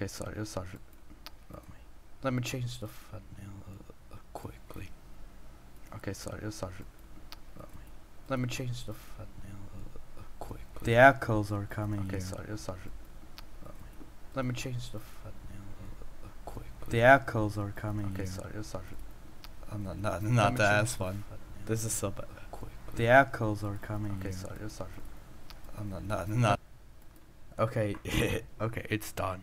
Okay, sorry, sorry. Let me, let me change the thumbnail uh, quickly. Okay, sorry, sorry. Let me, let me change the thumbnail uh, quickly. The echoes are coming Okay, here. sorry, sorry. Let me, let me change the thumbnail uh, quickly. The echoes are coming Okay, here. sorry, sorry. I'm not, not, not the ass one. This is so bad. quickly. The echoes are coming Okay, here. sorry, sorry. I'm not, not, not. Okay, okay, it's done.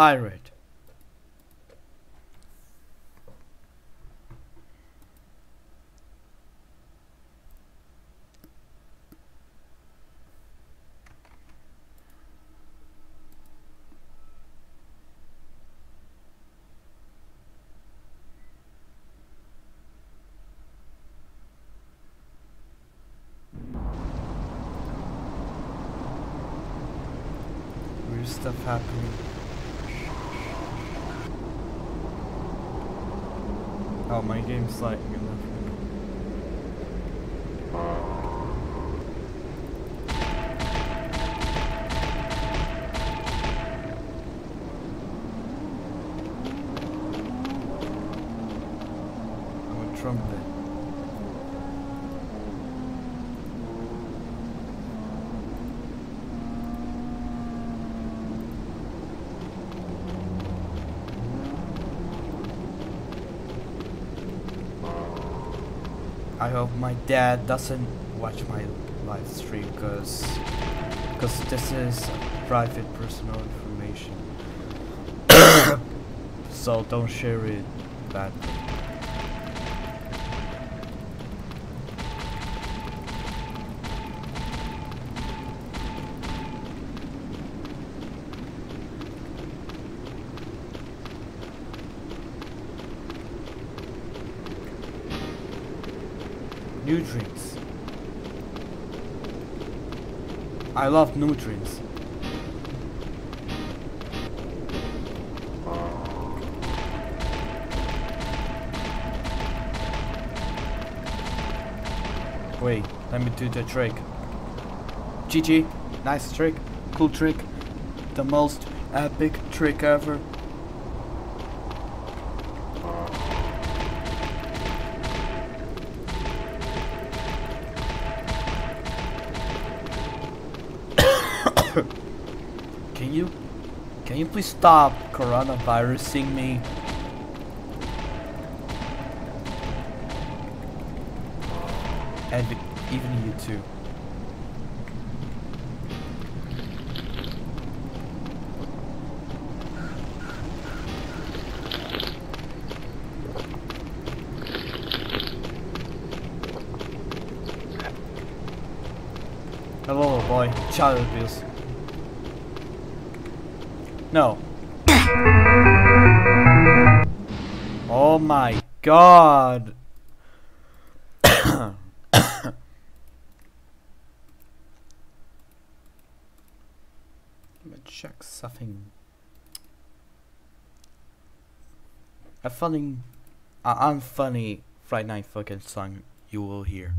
Pirate. Weird stuff happening. Oh, my game's lagging enough. I'm a trumpet. My dad doesn't watch my live stream because because this is private personal information. so don't share it badly. Nutrients. I love nutrients. Wait, let me do the trick. GG, nice trick, cool trick, the most epic trick ever. Can you please stop coronavirusing me? And even you too. Hello boy, child abuse. No. oh my god. Check something. A funny, uh, unfunny Friday Night fucking song you will hear.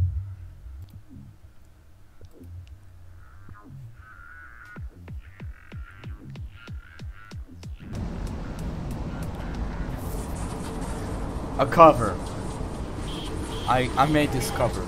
A cover. I I made this cover.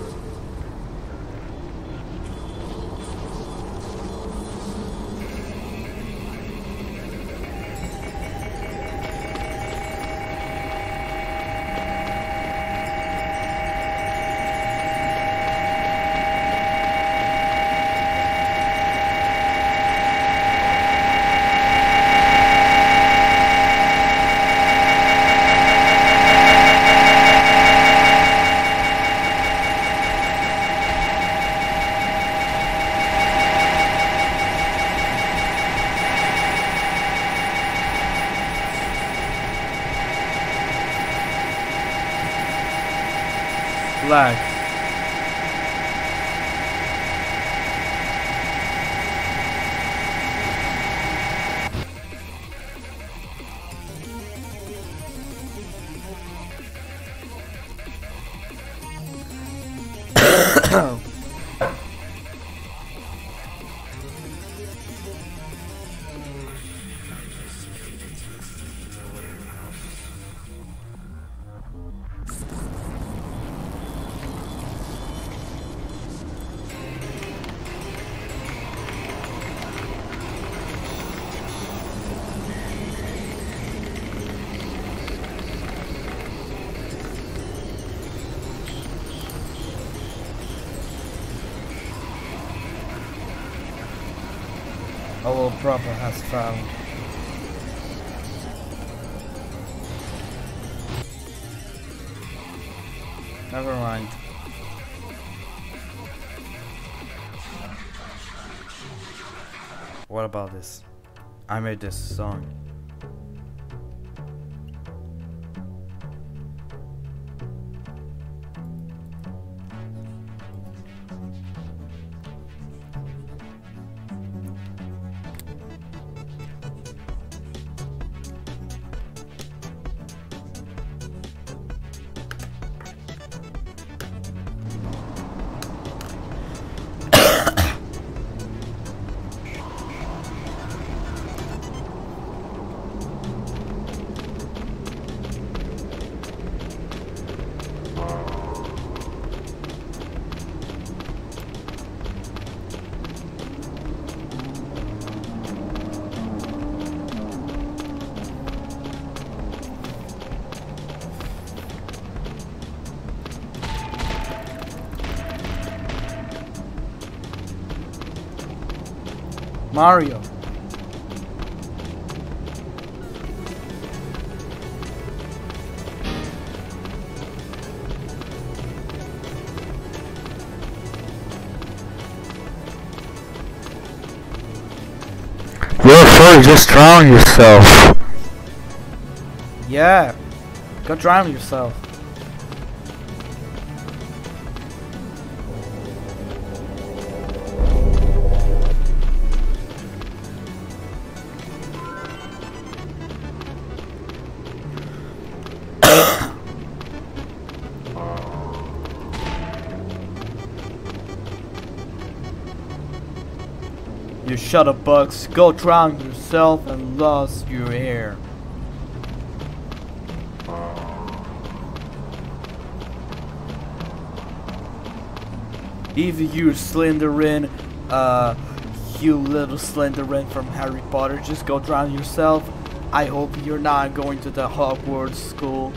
Brother has found. Never mind. What about this? I made this song. Mario. You're sure you just drown yourself. Yeah. Go drown yourself. You shut up, Bugs. Go drown yourself and lose your hair. Even you, Slytherin, uh, you little Slytherin from Harry Potter, just go drown yourself. I hope you're not going to the Hogwarts school.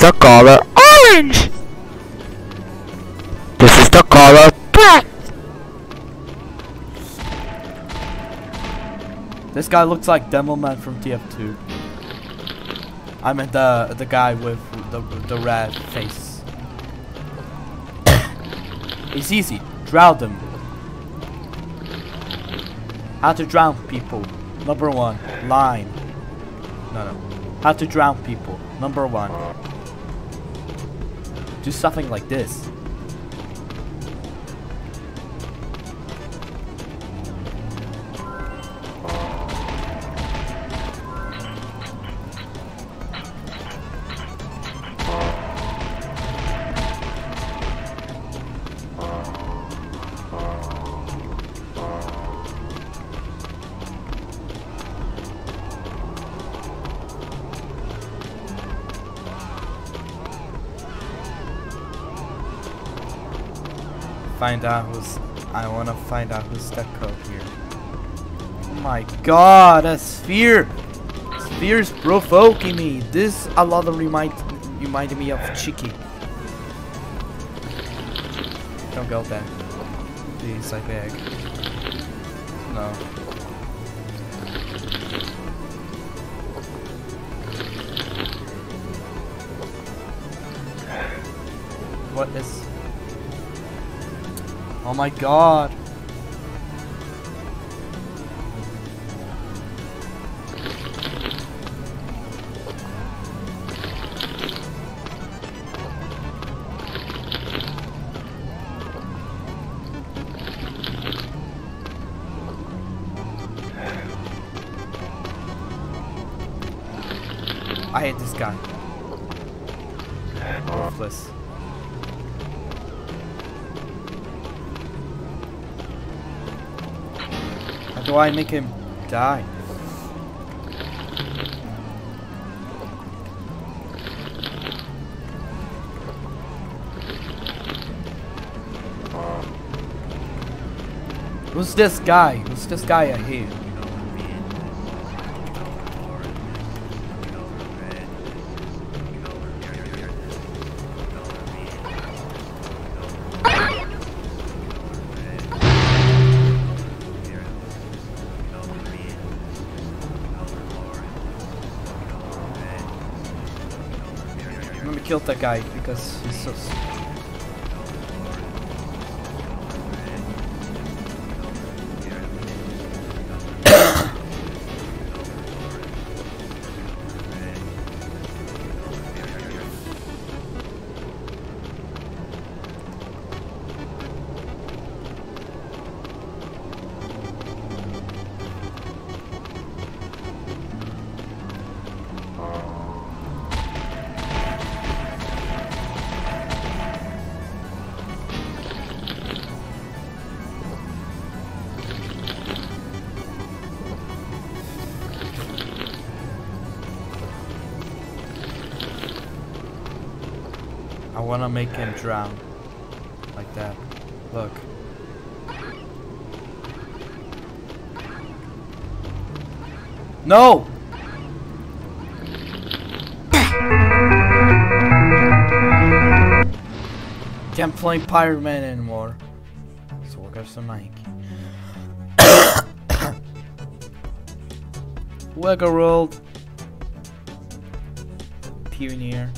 The color orange. This is the color black. This guy looks like Demoman from TF2. I meant the the guy with the the red face. it's easy. Drown them. How to drown people. Number one, line. No, no. How to drown people. Number one. Do something like this. Find out who's. I wanna find out who's stuck up here. Oh my god, a sphere! Sphere's provoking me. This a lot of remind reminded me of Chicky. Don't go there. Please, I beg. No. My god! I make him die? Who's this guy? Who's this guy I hear? Let me kill that guy because he's so. Wanna make him drown. Like that. Look. No! Can't play Pirate Man anymore. So we'll get some mic. Wega World. Pioneer.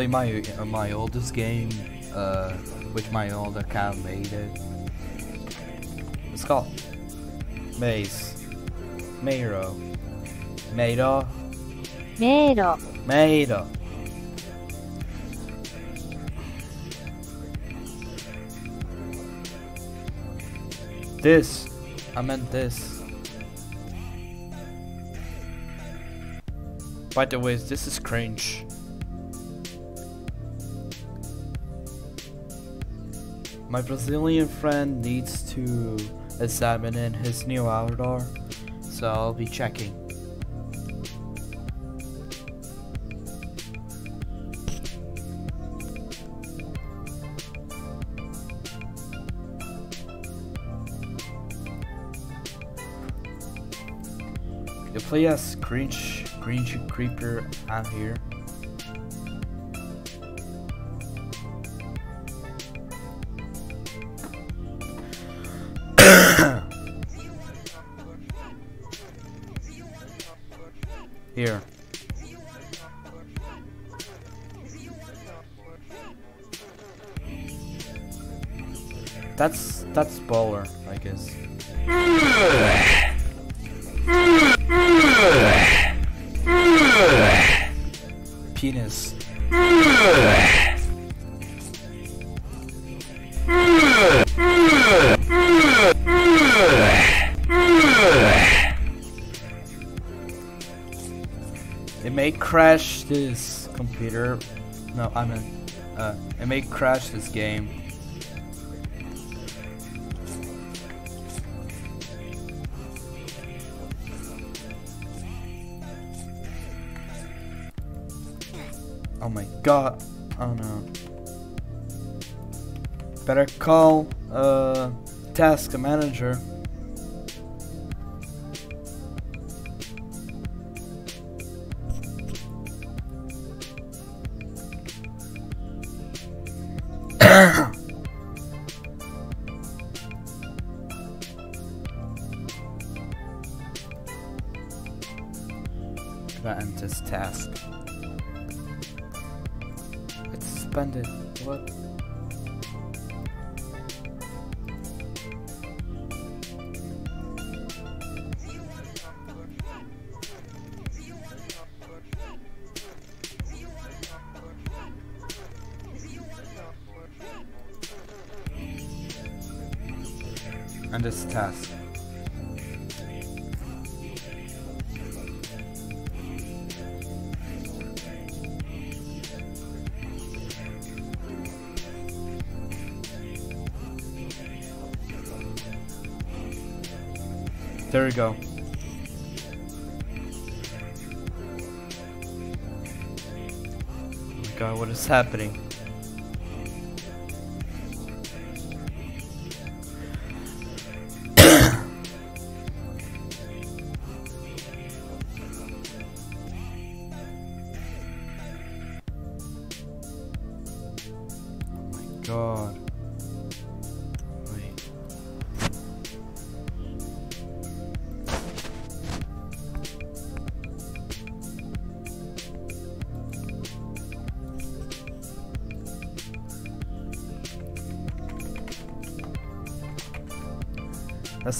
Play my uh, my oldest game, uh, which my old account made it. It's called Maze. Mayro. Mayro. 迷路 Mayro. This. I meant this. By the way, this is cringe. My Brazilian friend needs to examine in his new outdoor, so I'll be checking. You play as cringe, uh, cringe creeper out here. Here. Crash this computer. No, I mean, uh, it may crash this game. Oh my god. Oh no. Better call uh task manager. Suspended. We go. Oh my god, what is happening?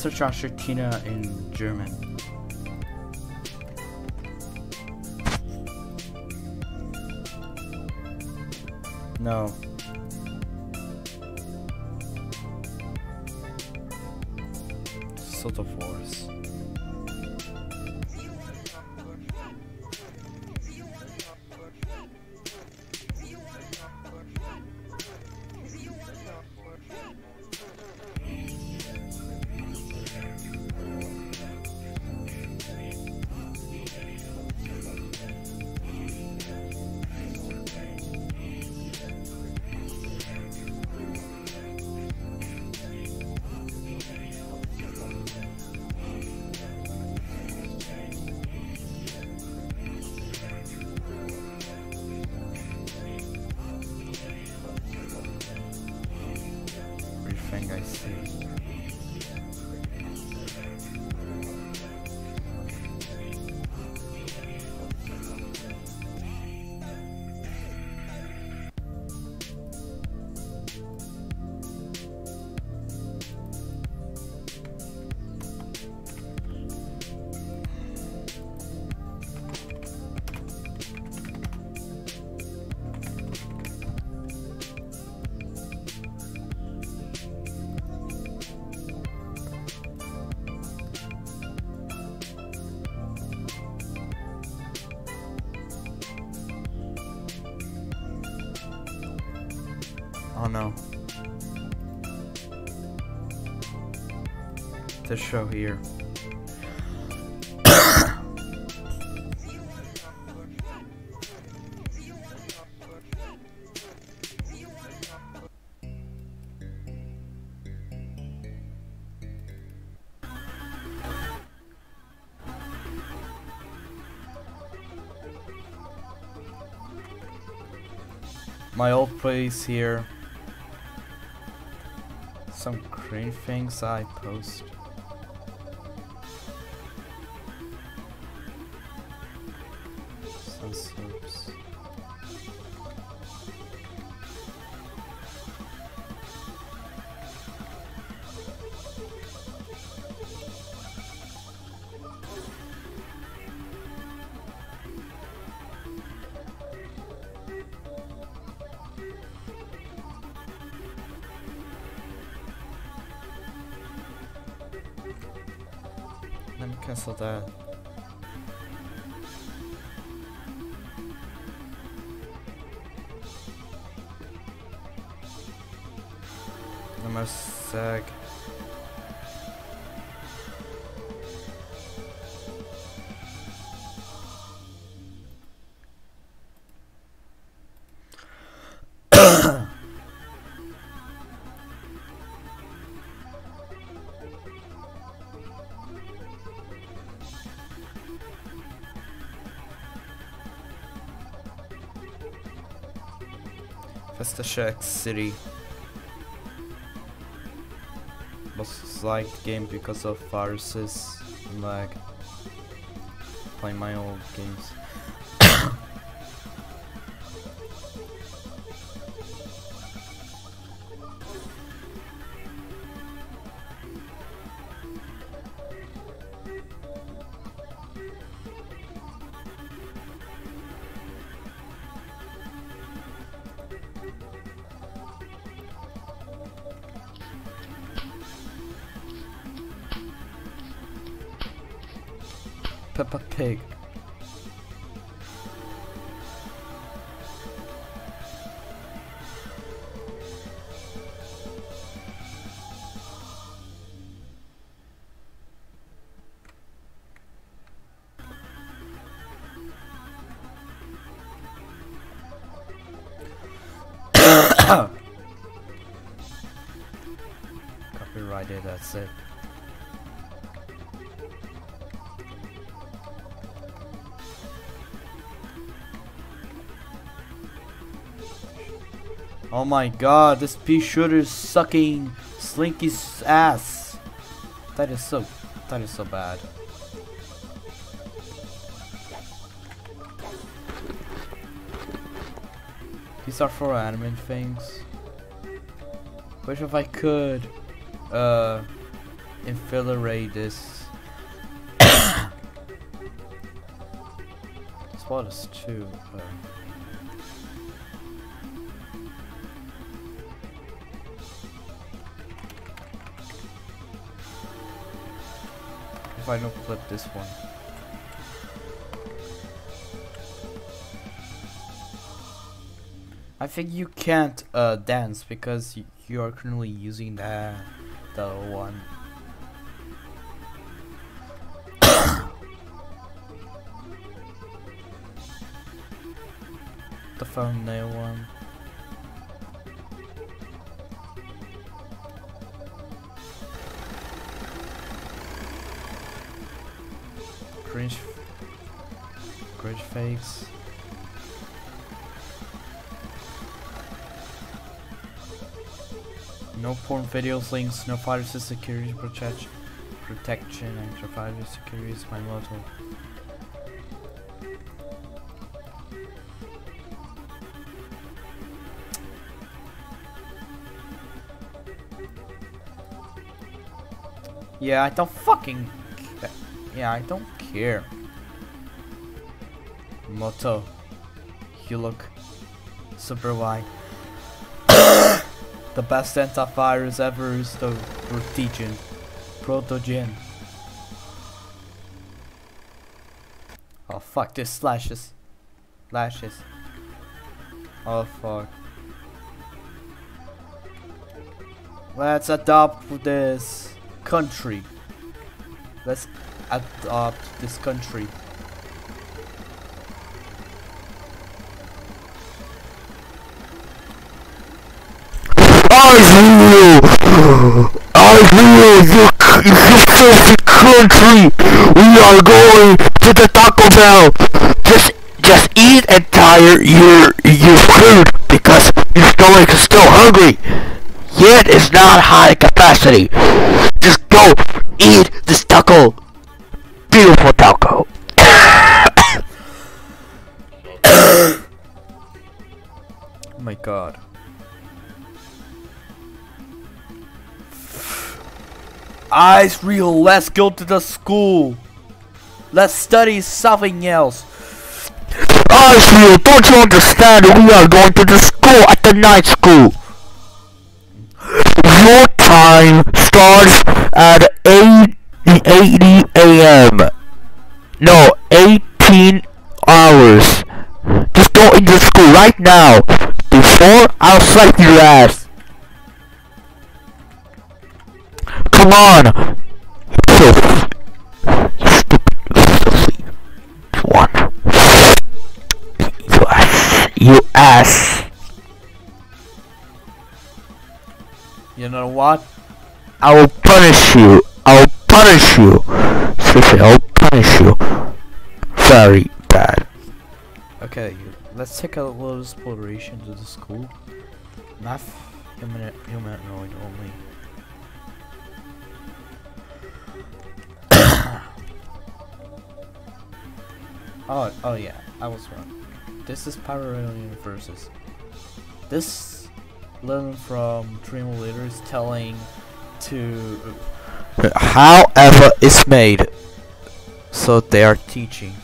Search Argentina in German. No. I see. Oh no. This show here. My old place here. Cringe things I post. Festa Shack City. Was like game because of viruses and lag. Playing my old games. Oh my god, this pea shooter is sucking Slinky's ass. That is so, that is so bad. These are for anime things. Wish if I could, uh, infiltrate this. Spot is two. Uh, don't flip this one. I think you can't uh, dance because you are currently using the the one. the thumbnail one. Cringe. Cringe fakes. No porn videos, links, no privacy security protect protection, and privacy security is my motto. Yeah, I don't fucking. Yeah, I don't care. Moto, You look super white. the best antivirus ever is the Protogen. Protogen. Oh fuck, this slashes. Lashes. Oh fuck. Let's adopt this country. Let's adopt uh, this country. I feel, I feel you, you filthy country. We are going to the Taco Bell. Just, just eat and tire your, your food because your stomach is still hungry. Yet it's not high capacity. Just go eat this taco. Beautiful taco. Oh my god. Eyes real, let's go to the school. Let's study something else. I feel, don't you understand? We are going to the school at the night school. Your time starts at 8 80 a.m. No, 18 hours. Just go into school right now before I'll slap your ass. Come on. Stupid, one. You ass. You ass. You know what? I will punish you. I will punish you. Seriously, I will punish you. Very bad. Okay, let's take a little exploration to the school. Math, human, humanoid only. oh, oh yeah, I was wrong. This is Parallel Universes. This learn from Dream Leader is telling to However, it's made. so they are teaching.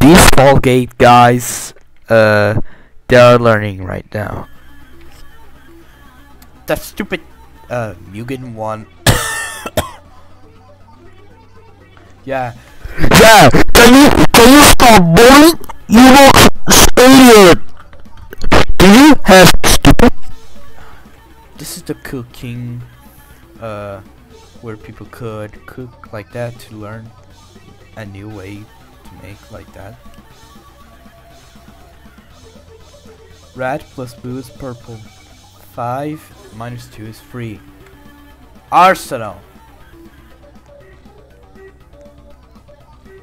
These Fallgate guys, uh, they are learning right now. That stupid uh Mugen one. yeah, Yeah, can you can you stop bullying? You look idiot. Do you have stupid? this is the cooking uh where people could cook like that to learn a new way to make like that. Red plus blue is purple. Five minus two is 3. Arsenal.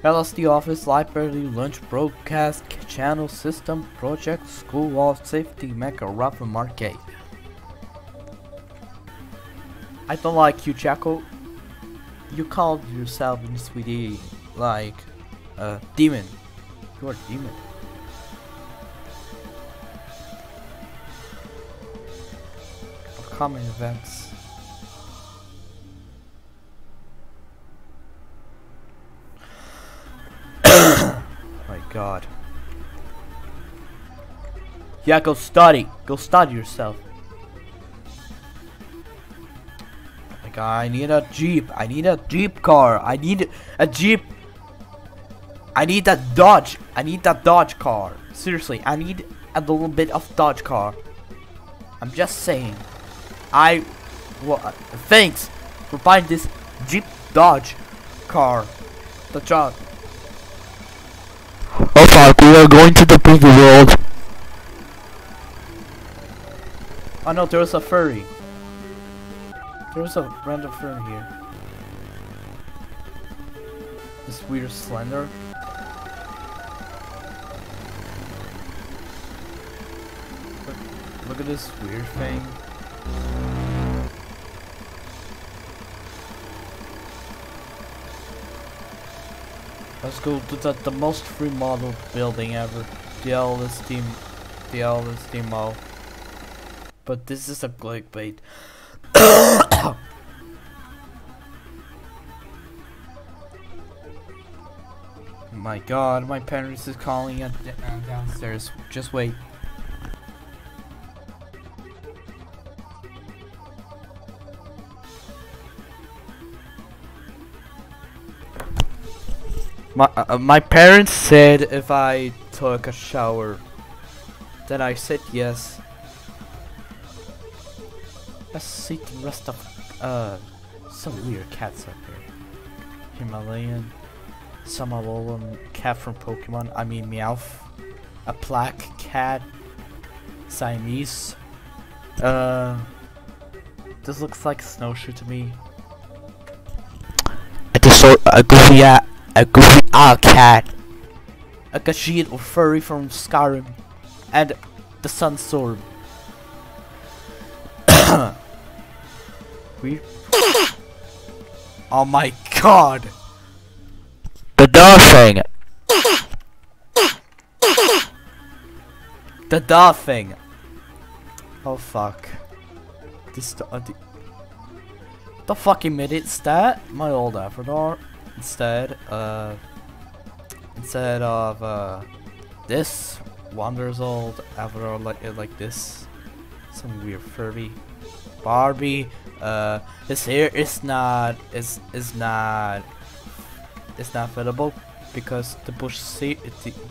LSD office, library, lunch, broadcast, channel system, project, school wall, safety, mecha, rough, and arcade. I don't like you, Jacko. You called yourself in sweetie like a demon. You're a demon. Common events. My god. Yeah, go study. Go study yourself. I need a jeep. I need a jeep car. I need a jeep. I need that Dodge. I need that Dodge car. Seriously, I need a little bit of Dodge car. I'm just saying. I well, thanks for buying this Jeep Dodge car. The job. Oh fuck, we are going to the preview world. Oh no, there was a furry. There a random furry here. This weird slender. Look, look at this weird thing. Let's go to the, the most free model building ever. The oldest team, the oldest team mall. But this is a clickbait. my god, my parents is calling at uh, downstairs. Just wait. My uh, uh, my parents said if I took a shower, then I said yes. Let's see the rest of uh some weird cats up here. Himalayan, Samalolan cat from Pokemon. I mean Meowth. A black cat. Siamese. Uh this looks like snowshoe to me. A disor- a goofy a, a goofy owl cat. A Khajiit or furry from Skyrim. And the Sun Weird. oh my god! The dolphin. The Dolphin! Oh fuck. This the, uh, the, the fucking minute stat? My old Avatar. Instead, uh instead of uh this wanders old Avatar like like this. Some weird furry. Barbie, uh his hair is not is is not it's not fittable because the bush the,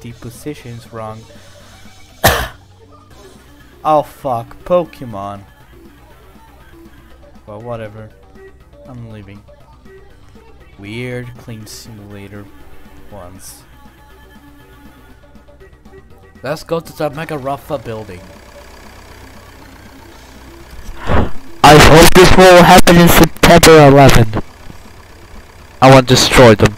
the position is wrong. oh fuck, Pokemon. Well, whatever. I'm leaving. Weird clean simulator ones. Let's go to the Mega Rafa building. I hope this will happen in September 11. I want to destroy them.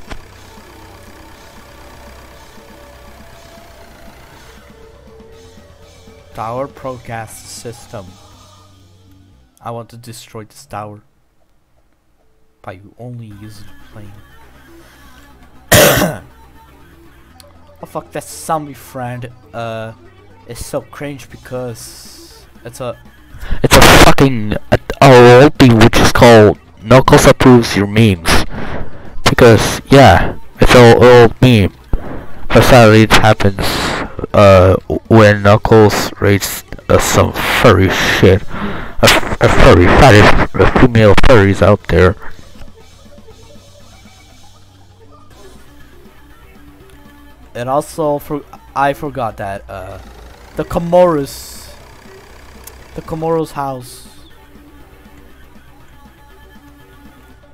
Tower Pro Gas System. I want to destroy this tower. But you only use the plane. oh fuck, that zombie friend, uh, is so cringe because it's a It's a fucking a, role which is called Knuckles approves your memes. Because yeah, it's an old meme. But sadly, it happens uh when Knuckles rates uh, some furry shit. A, a furry, fattest female furries out there. And also, for I forgot that uh, the Comoros, the Comoros house,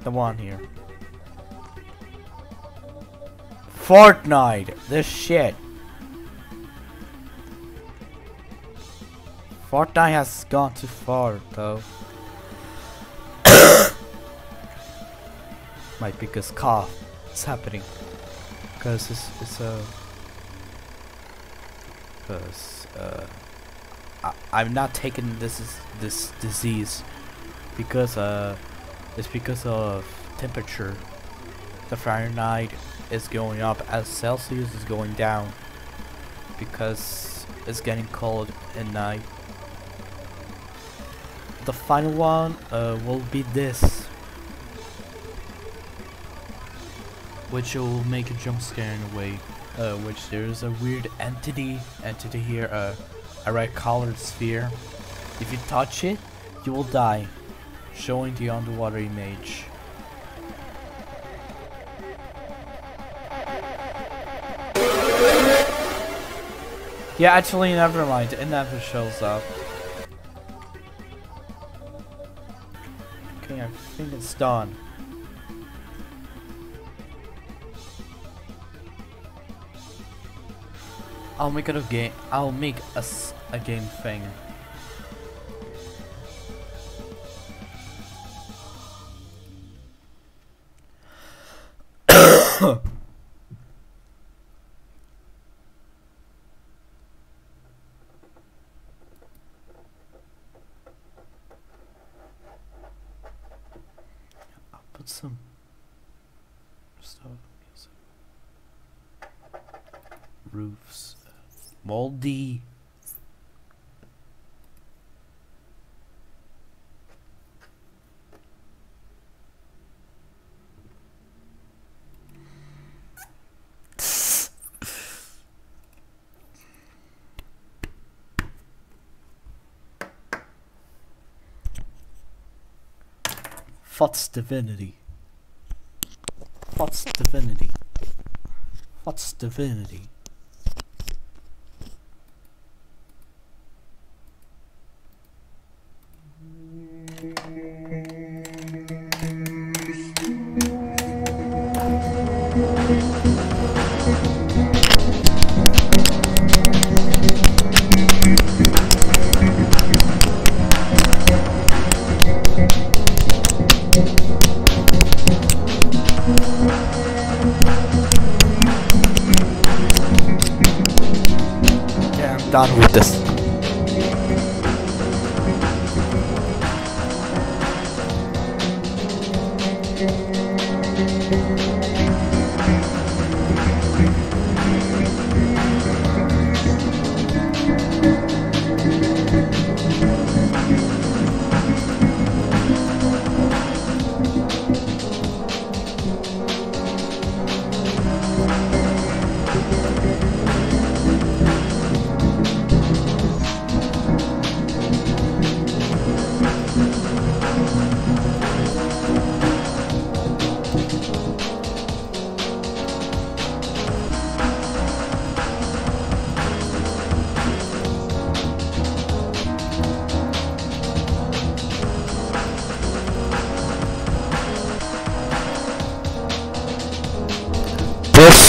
the one here. Fortnite, this shit. Fortnite has gone too far, though. My biggest cough is happening. Cause it's it's a. Cause uh, I I'm not taking this this disease because uh it's because of temperature. The Fahrenheit is going up as Celsius is going down because it's getting cold at night. The final one uh, will be this which will make a jump scare in a way. Uh, which there's a weird entity, entity here, uh, a red colored sphere. If you touch it, you will die, showing the underwater image. Yeah, actually, never mind. It never shows up. Okay, I think it's done. I'll make it a game. I'll make a game thing. What's divinity? What's divinity? What's divinity? Done with this.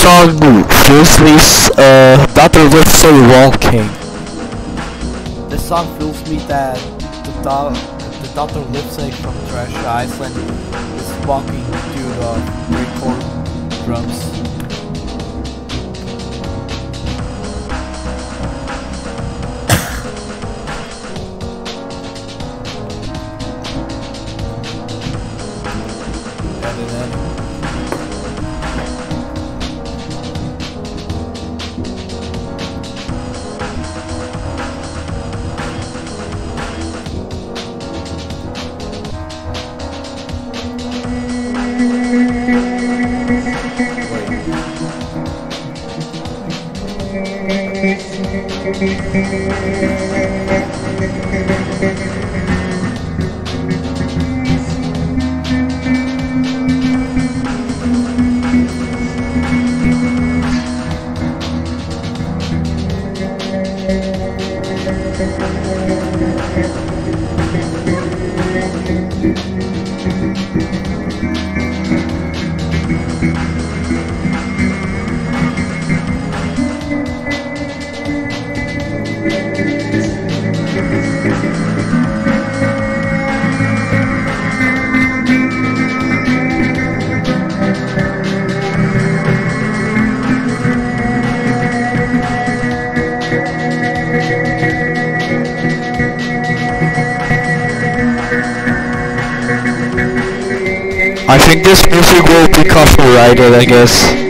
This song fills me, uh, Dr. Lift say walking. This song fills me that the, do- the Dr. Lipstick from Trash Iceland is walking I think this music will be copyrighted, I guess.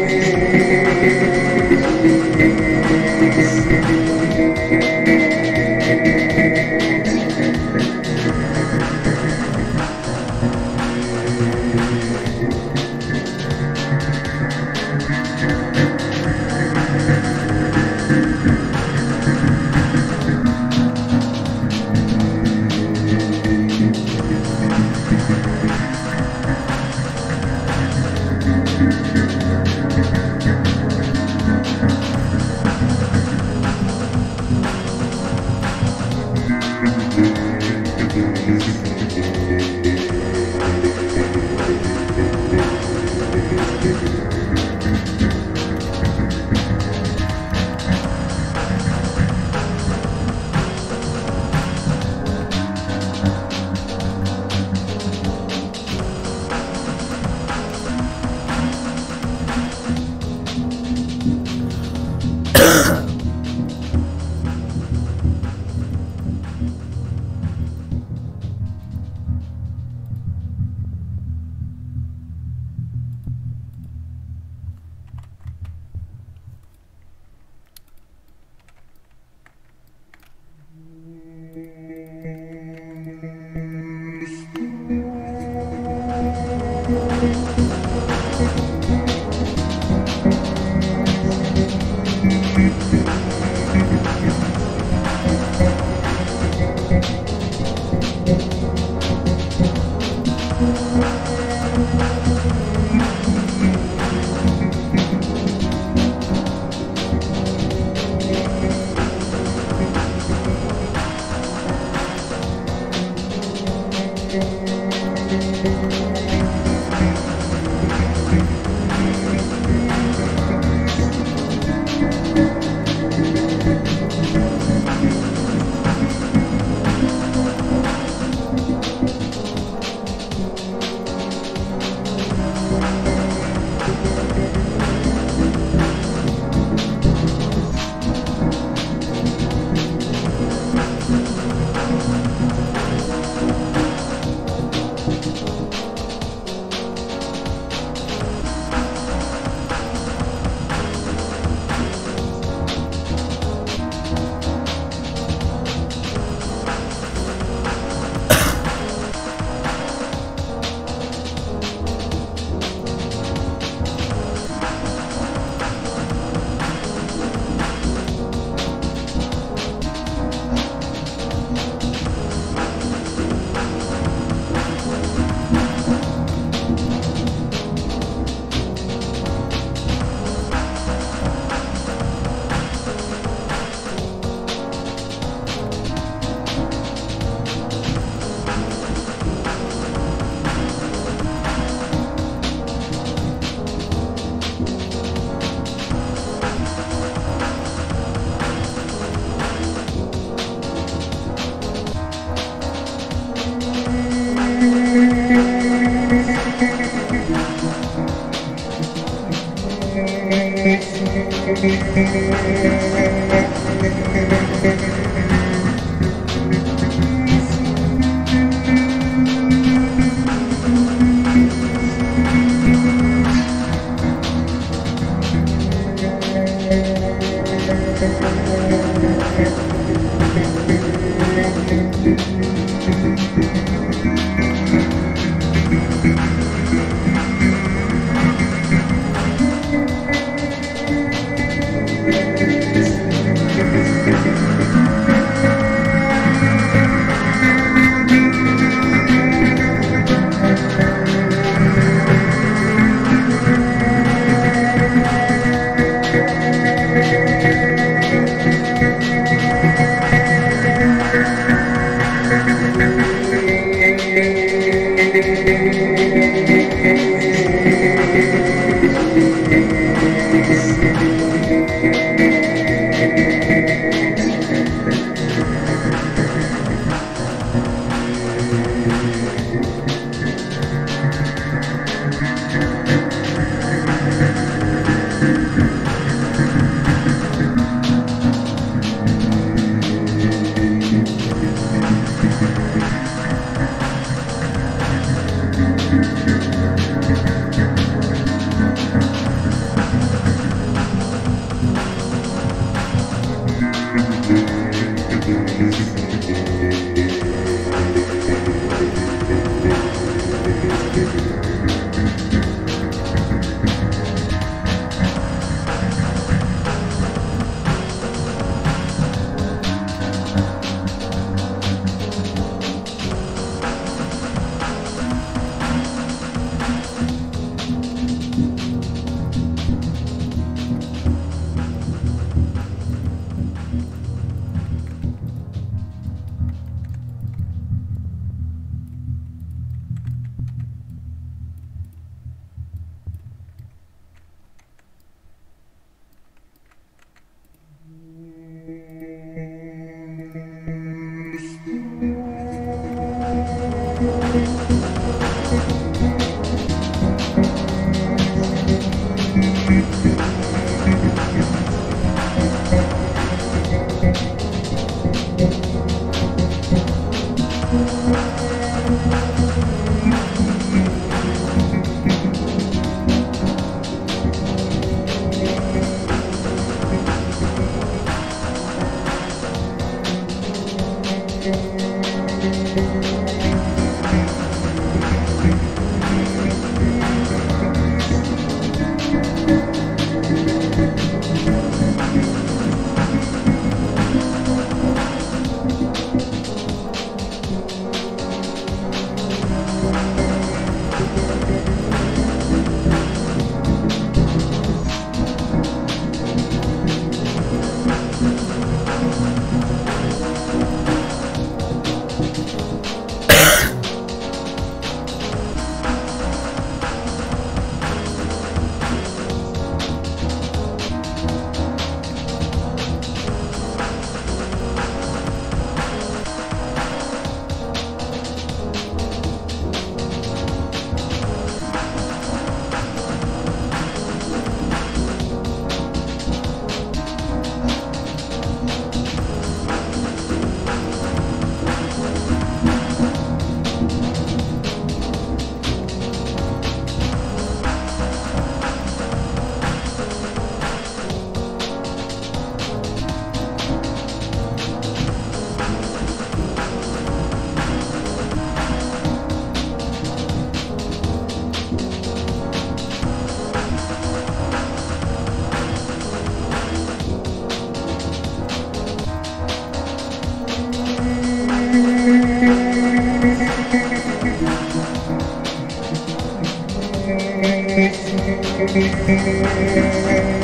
Thank Música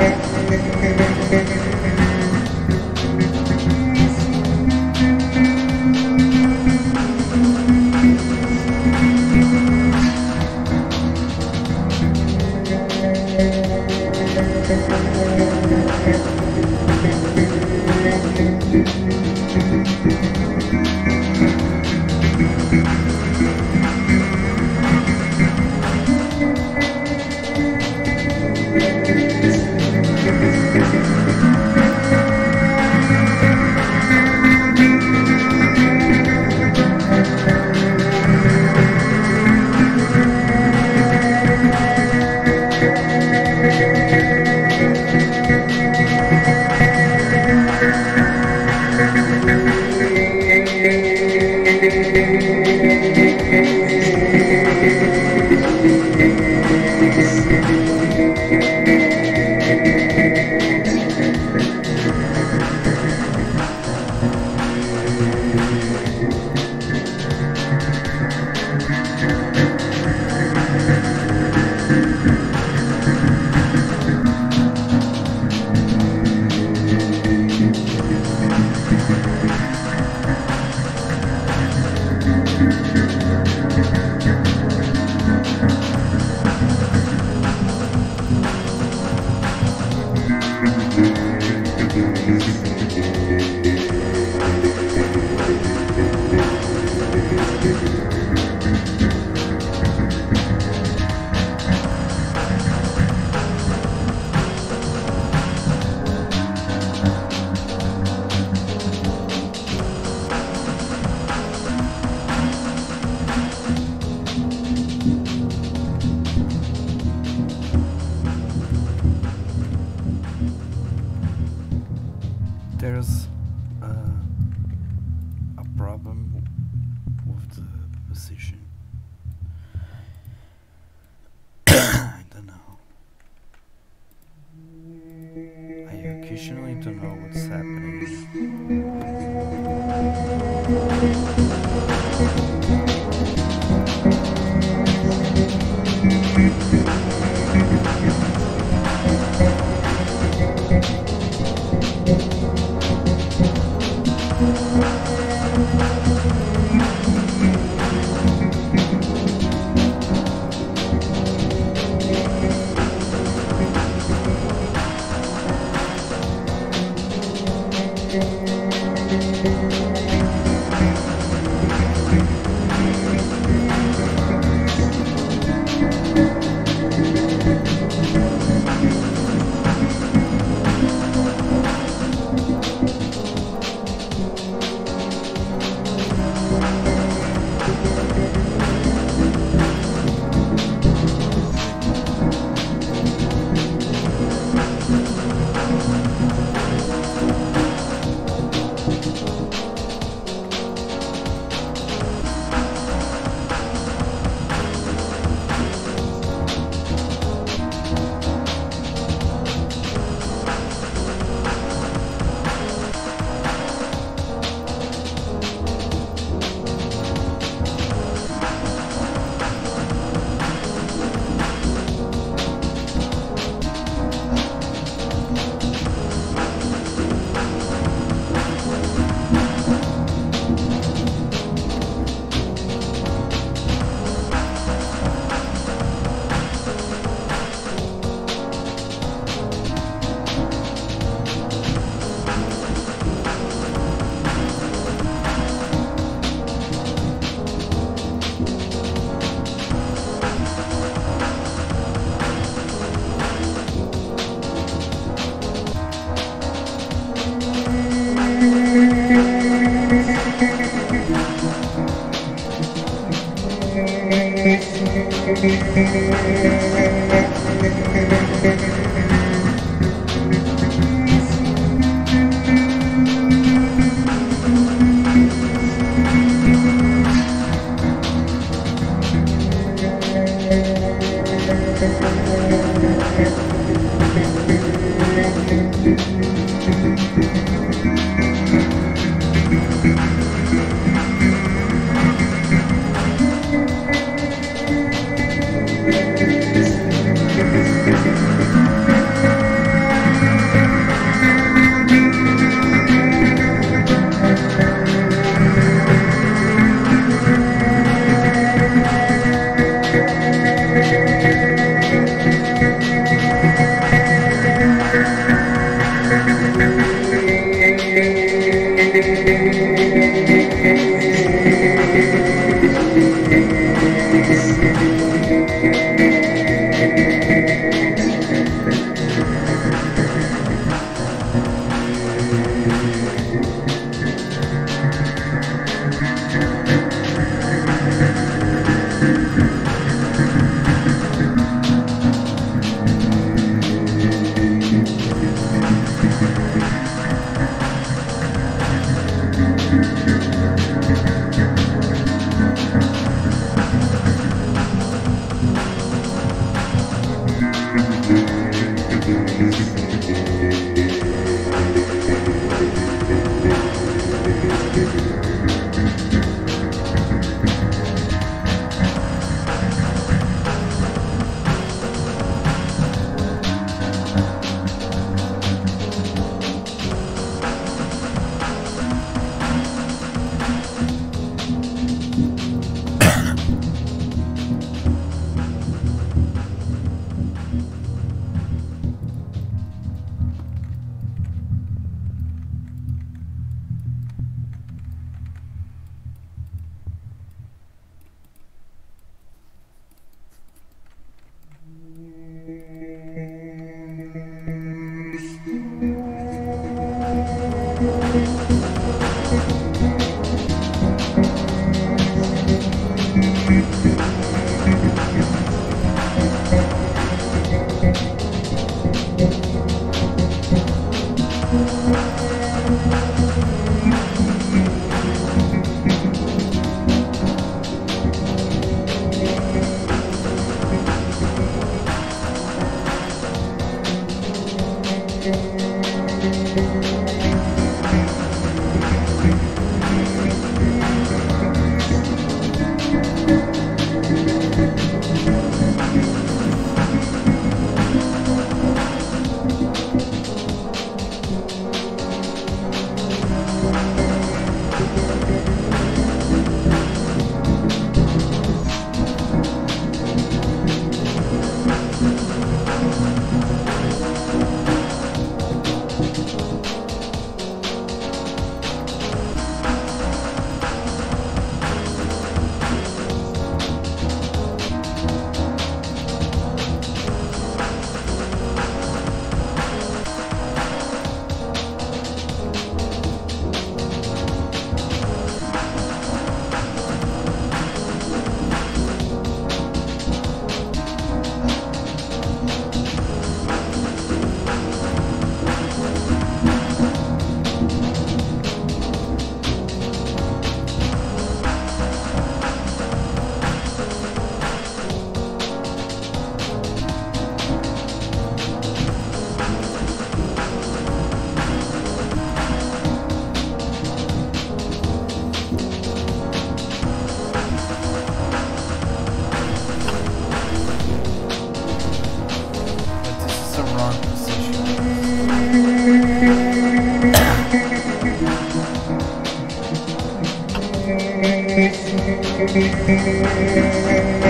Thank Música Walter White.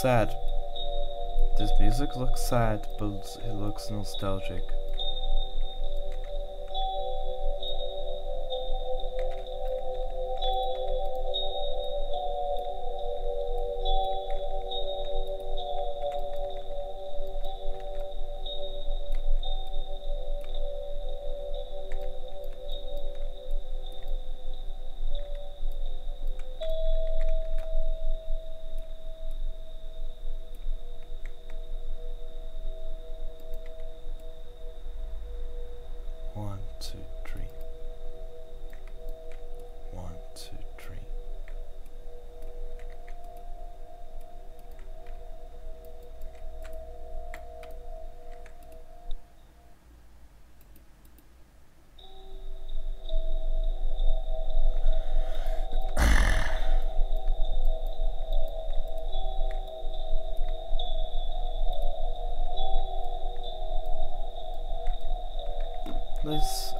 Sad. This music looks sad, but it looks nostalgic.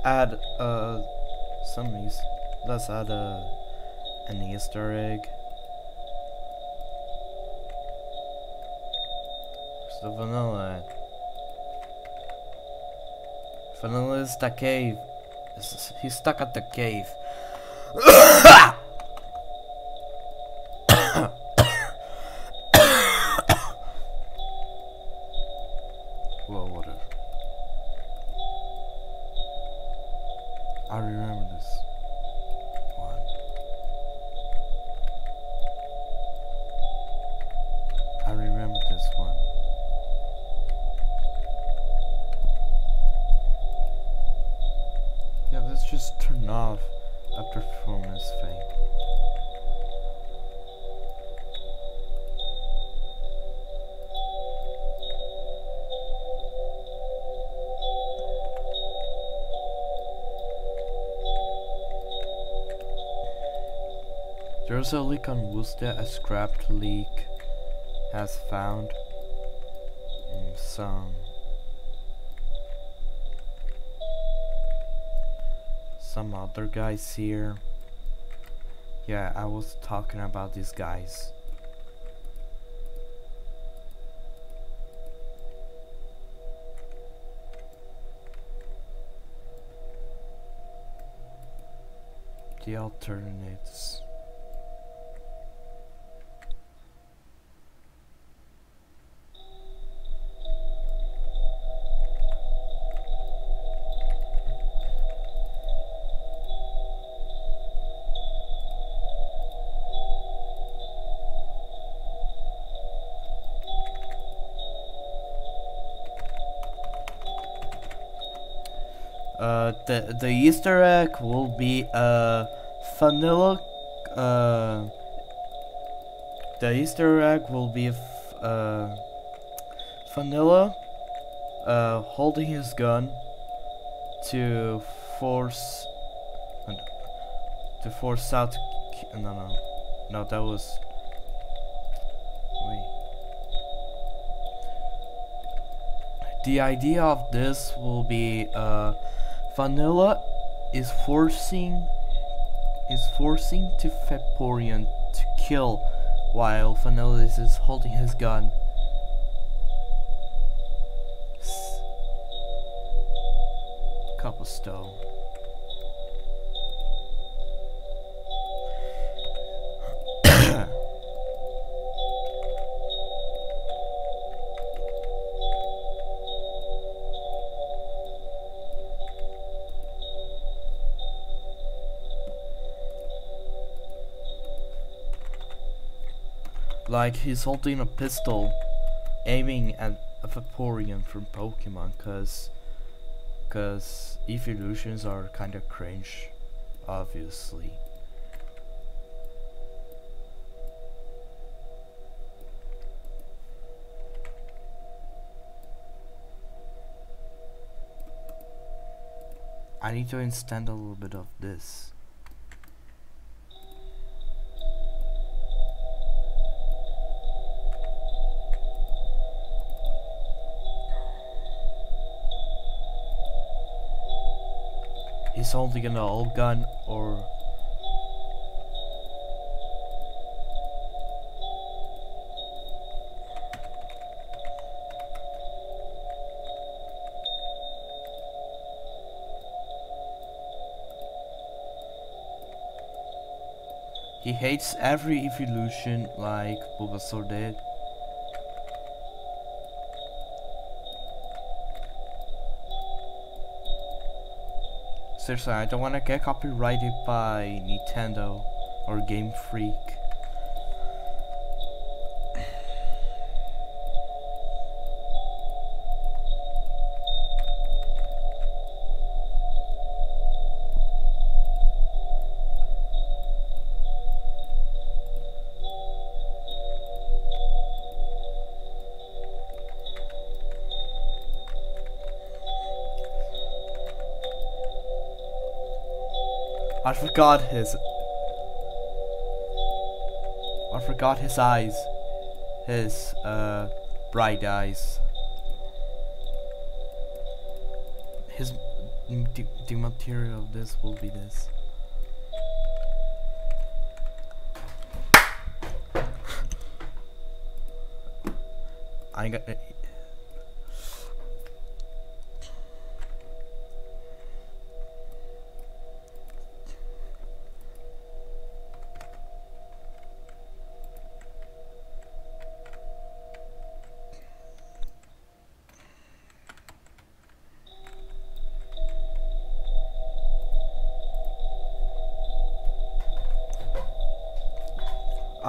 Add uh some eas let's add uh, an Easter egg. Where's the vanilla? at? Vanilla is the cave. He's stuck at the cave. I There's a leak on Worcester, a scrapped leak has found some some other guys here. Yeah, I was talking about these guys. The alternates. The Easter egg will be uh vanilla. Uh, the Easter egg will be uh vanilla. Uh, holding his gun to force to force out. K- No, no, no. That was. Wait. The idea of this will be uh, Vanilla is forcing is forcing to Vaporeon to kill while Vanilla is holding his gun. Cobblestone. Like he's holding a pistol aiming at a Vaporeon from Pokemon cause cause evolutions are kinda cringe obviously. I need to instand a little bit of this he's holding an old gun or He hates every evolution like Bulbasaur did. Seriously, I don't want to get copyrighted by Nintendo or Game Freak. Forgot his. I forgot his eyes. His, uh, bright eyes. His. The, the material of this will be this. I got.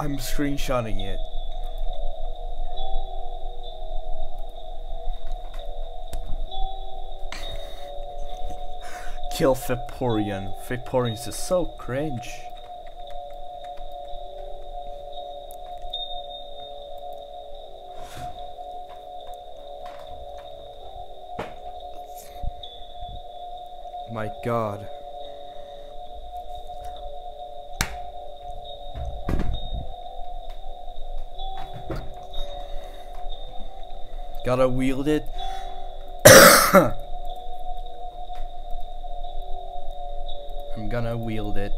I'm screenshotting it. Kill Vaporeon. Vaporeon is so cringe. My god. Gotta wield it. I'm gonna wield it.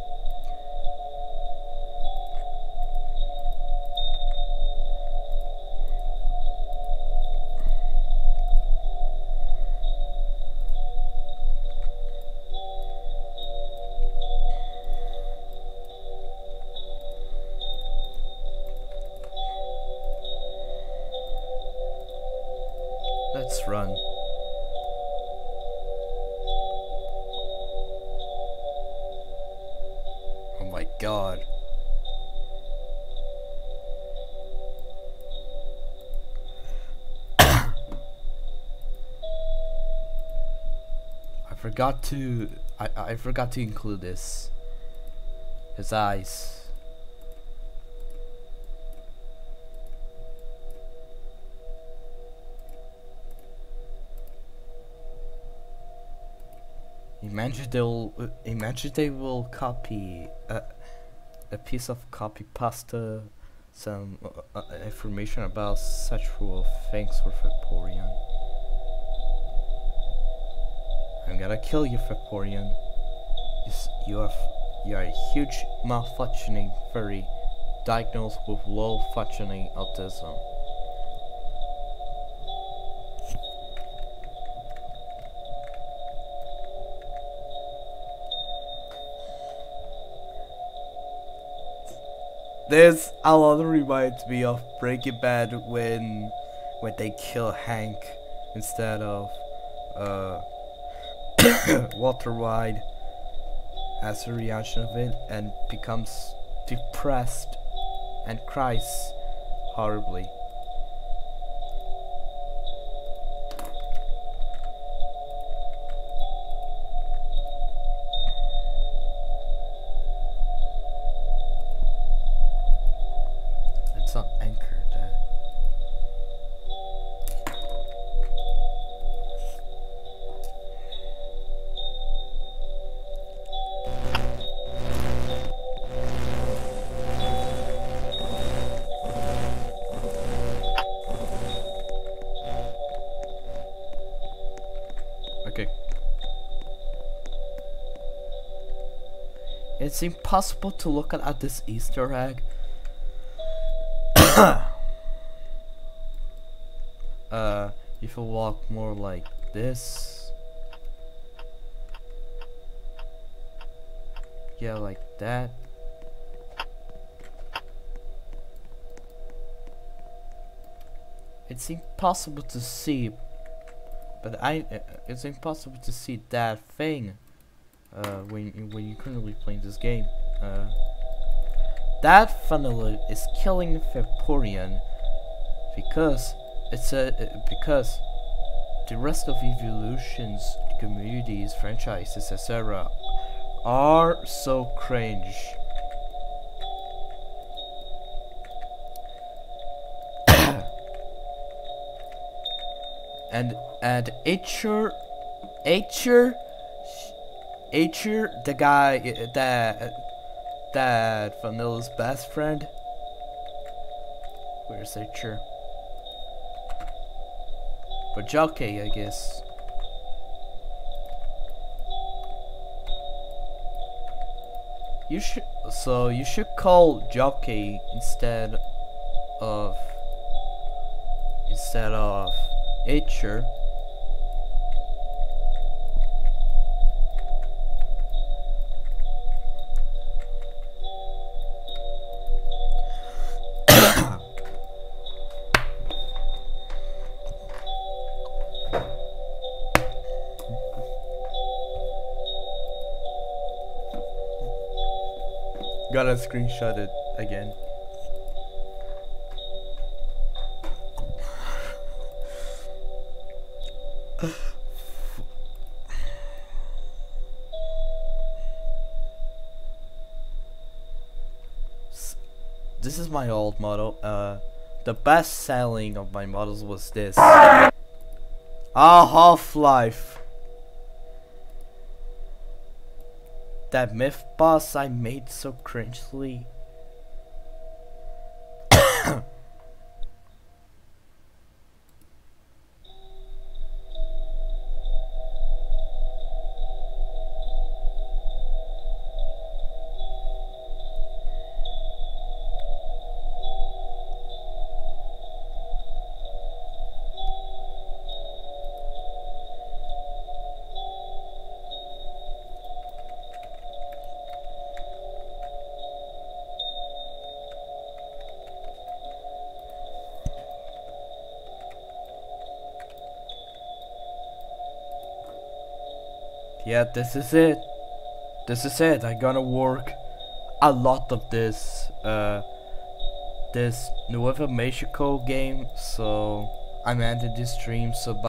Forgot to I I forgot to include this. His eyes. Imagine they'll uh, imagine they will copy a, a piece of copy pasta some uh, uh, information about sexual things for Vaporeon. I'm gonna kill you, Vaporeon. You, you are you are a huge malfunctioning furry diagnosed with low functioning autism. This a lot reminds me of Breaking Bad when when they kill Hank instead of uh Walter White as a reaction of it and becomes depressed and cries horribly. possible to look at this Easter egg? uh, if you walk more like this. Yeah, like that. It's impossible to see, but I, uh, it's impossible to see that thing, uh, when, when you're currently playing this game uh, that funnel is killing Vaporeon because it's a uh, because the rest of evolutions communities franchises etc are so cringe. And and Acher Acher Acher the guy uh, that that Vanilla's best friend? Where's Acher but Jockey I guess. You should so you should call Jockey instead of instead of Acher Gotta screenshot it again. This is my old model. Uh, the best selling of my models was this. Ah, Half-Life. That myth boss I made so cringely. Yeah, this is it. This is it. I'm gonna work a lot of this uh this Nueva Mexico game, so I'm ending this stream so